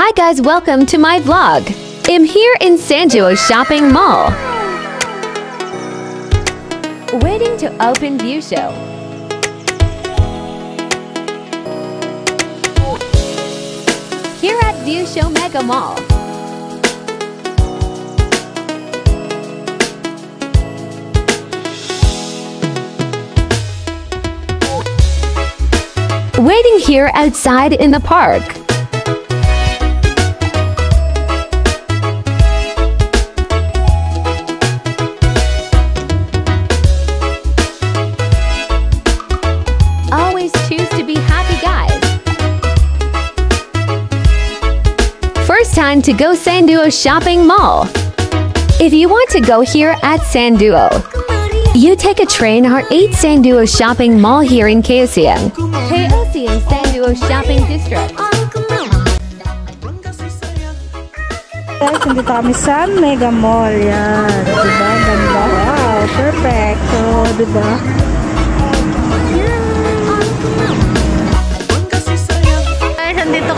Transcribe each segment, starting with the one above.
Hi guys, welcome to my vlog. I'm here in Sanduo Shopping Mall. Waiting to open view show. Here at View Show Mega Mall. Waiting here outside in the park. Time to go Sanduo Shopping Mall. If you want to go here at Sanduo, you take a train R8 Sanduo Shopping Mall here in KOCM. KOCM Sanduo Shopping District. Guys, nandito kami sa Mega Mall. Yan. Diba? Ganda. Wow. Perfect. So, diba?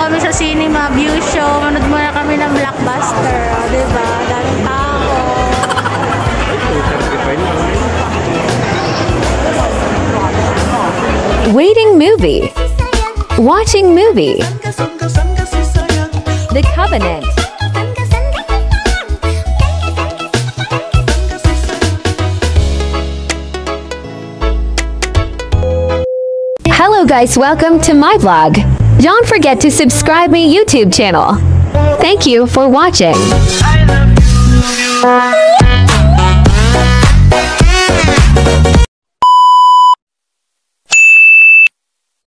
Kami sa Cinema View Show. Manood muna kami ng Blockbuster. O, diba? Daming tao. Waiting movie. Watching movie. The Covenant. Hello guys, welcome to my vlog. Don't forget to subscribe my YouTube channel. Thank you for watching.